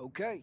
Okay.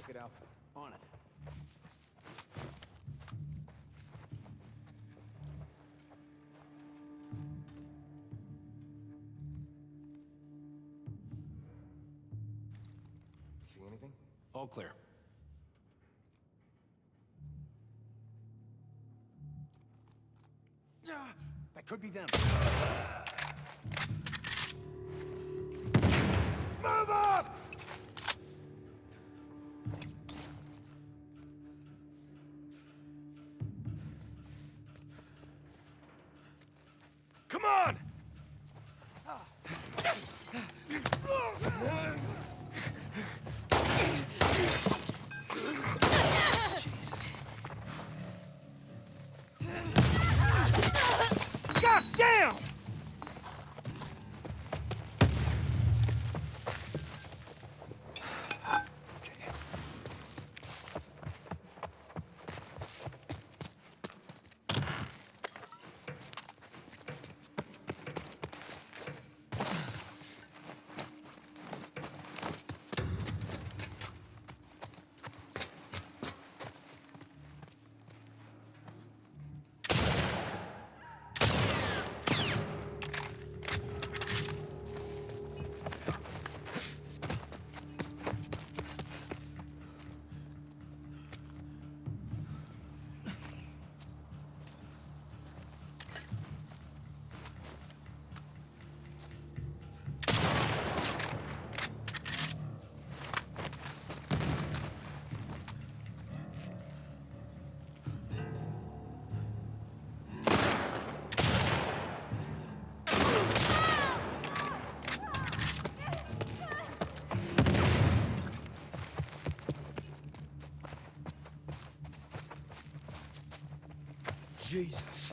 Check it out. On it. See anything? All clear. Ah, that could be them. Come on! Jesus.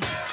Yeah.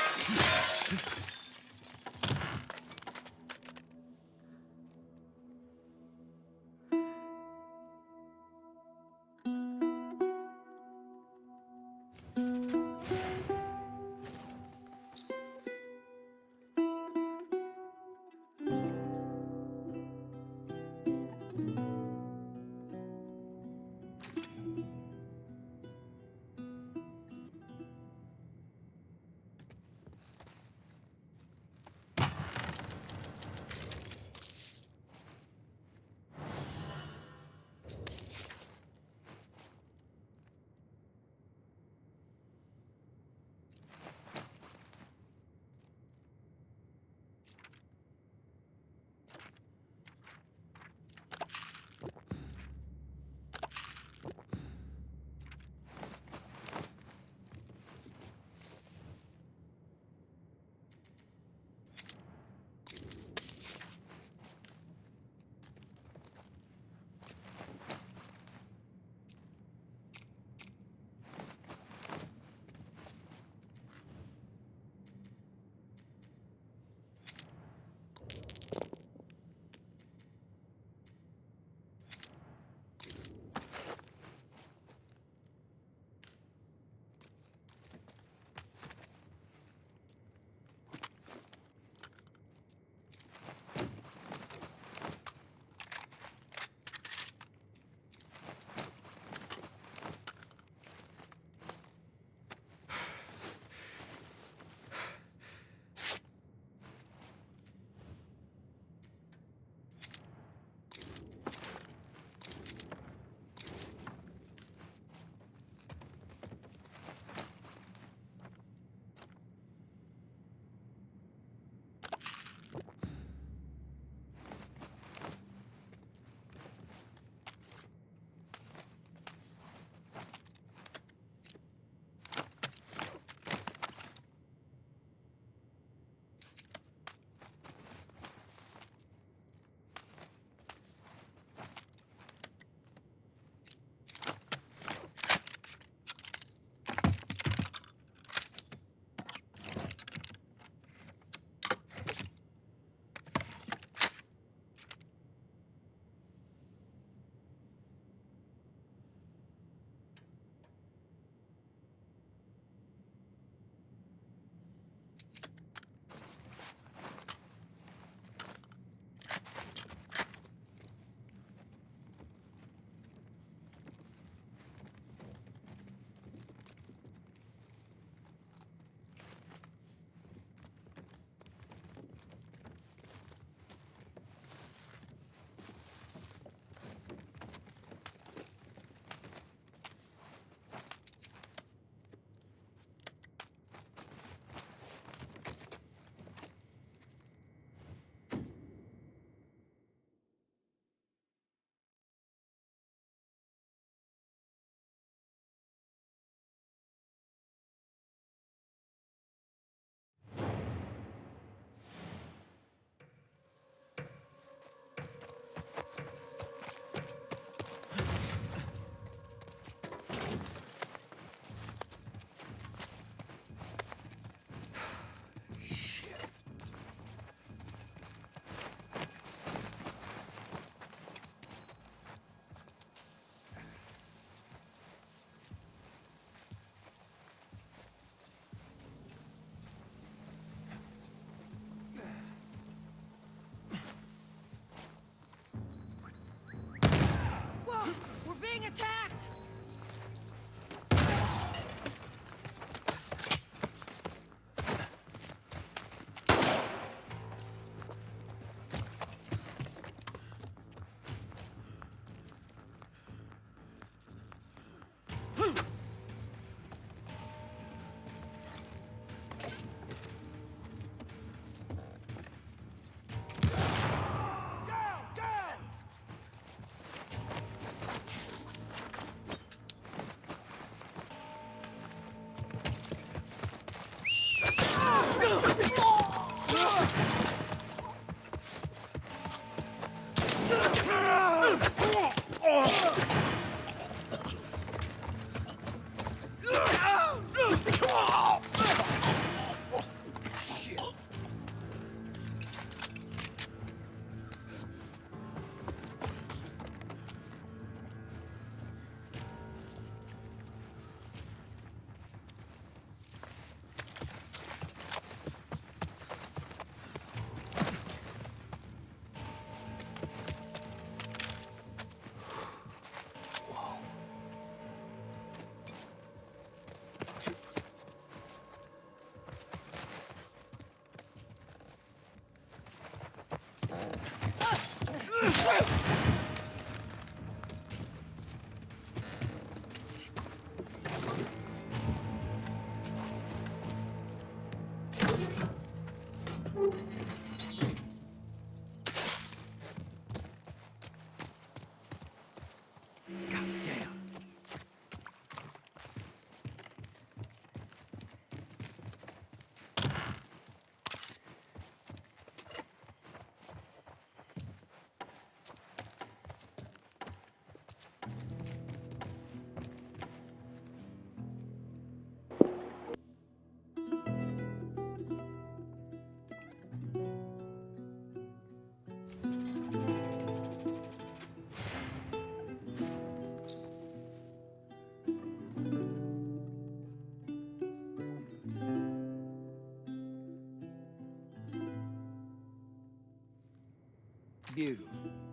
Beautiful.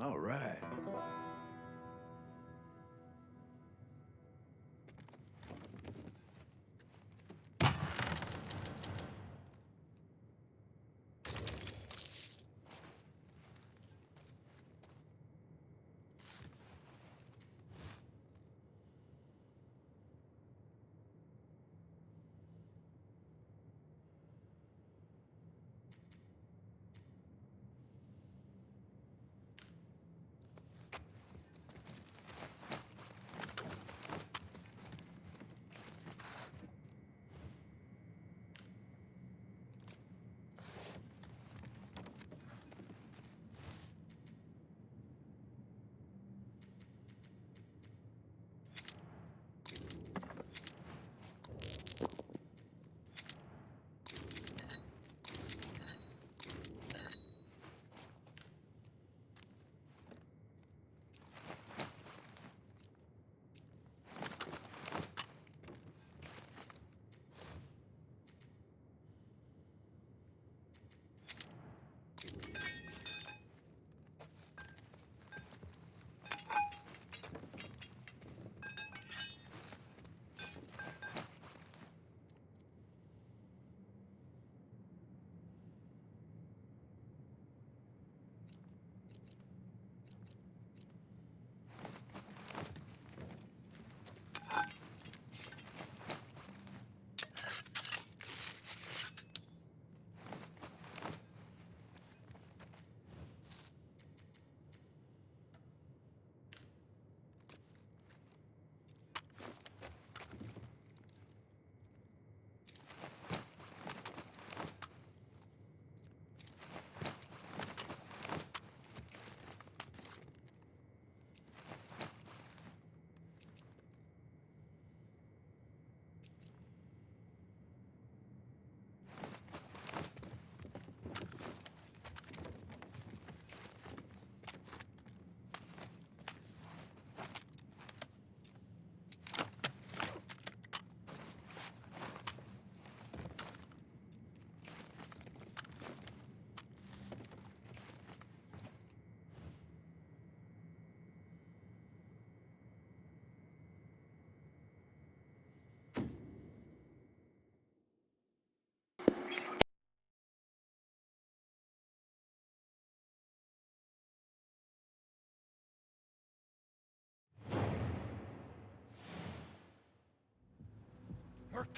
All right.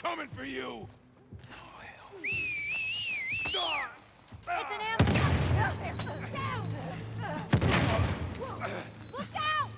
coming for you! It's an ambush! Down! Look out!